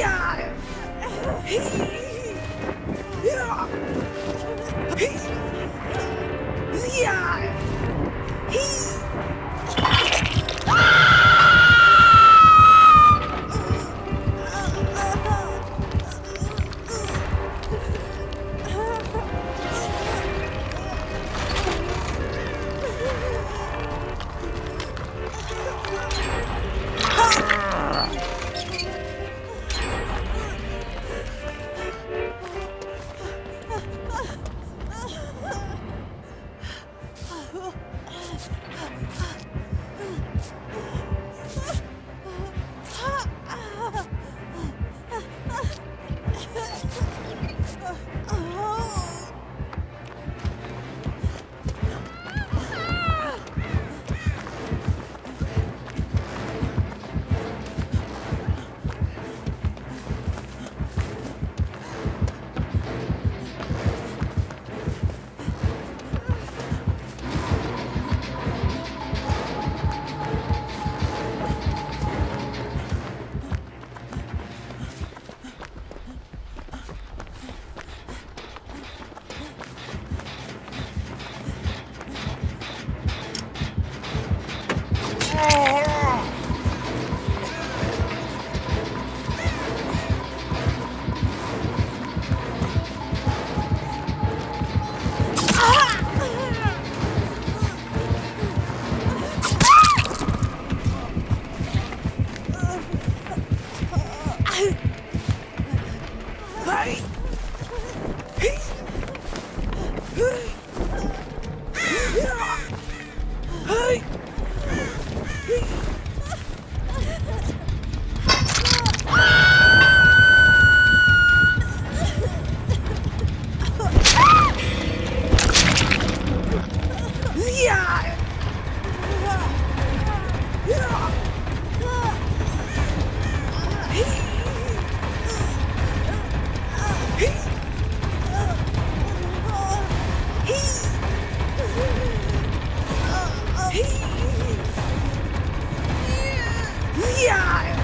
Yeah! Yeah!